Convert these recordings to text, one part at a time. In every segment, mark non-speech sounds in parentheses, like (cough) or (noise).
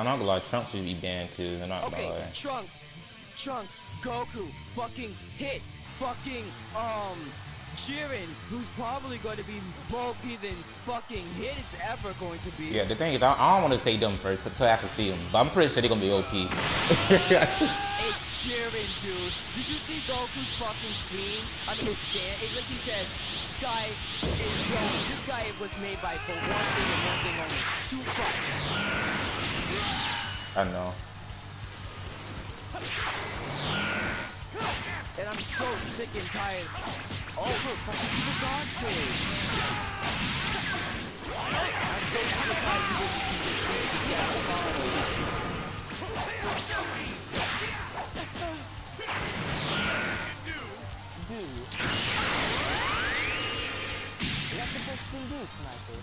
I'm not gonna lie, Trunks should be banned too. I'm not Okay, gonna lie. Trunks, Trunks, Goku, fucking hit, fucking um, Jiren, who's probably going to be bulky than fucking hit is ever going to be. Yeah, the thing is, I, I don't want to say them first so I can see them, but I'm pretty sure they're gonna be OP. (laughs) It's Jiren, dude. Did you see Goku's fucking screen? I mean, his scan. It like he says, guy is young. This guy was made by for one thing and one thing only. I know. And I'm so sick and tired. Oh, look, fucking Super God Quiz. I'm so sick and tired of this. Yeah, fine. Dude. That's the best thing to do, Sniper.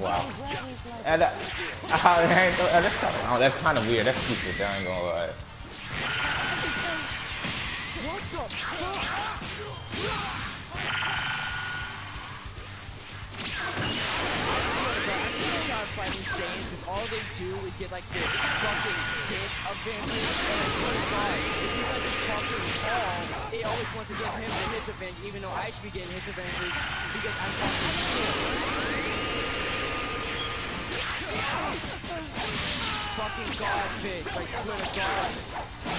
Wow. And, uh, uh, that's (laughs) kind of, oh, that's kind of weird. That's stupid. I ain't gonna lie. All they do is get like the fucking hit this fucking they always want to give him the hit advantage even though I should be getting hit advantage because I'm fucking shit. Fucking garbage, I swear to God.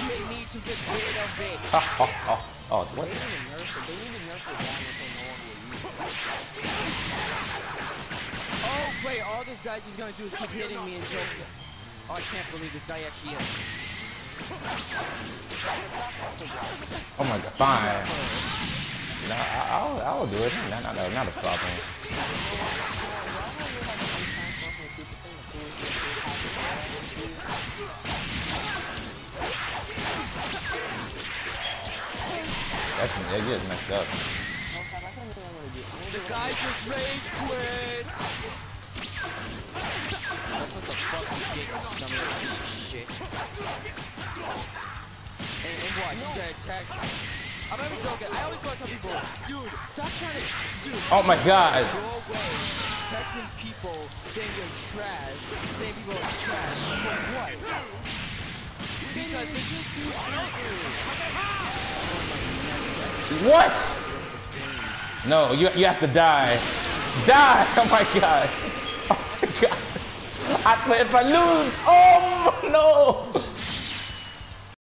You need to get rid of it. Oh, oh, oh, oh, what? They need to it. They need to nerf it down until no one will use it. Oh, wait, all this guy's just gonna do is keep hitting me until... Oh, I can't believe this guy actually is. Oh my god, fine. No, I, I'll, I'll do it. Not, not, not, not a problem. That's, that just messed up. The guy just rage quit! That's what the fuck you get, you stomach piece of shit. And, and what, you get attacked? I'm not even joking, I always want to tell people, dude, stop trying to, dude, Oh my god. go texting people saying you're trash, saying people are trash, for what? Because they just do What? No, you, you have to die. Die! (laughs) Oh my god. (laughs) Oh my god. I if I lose, oh no!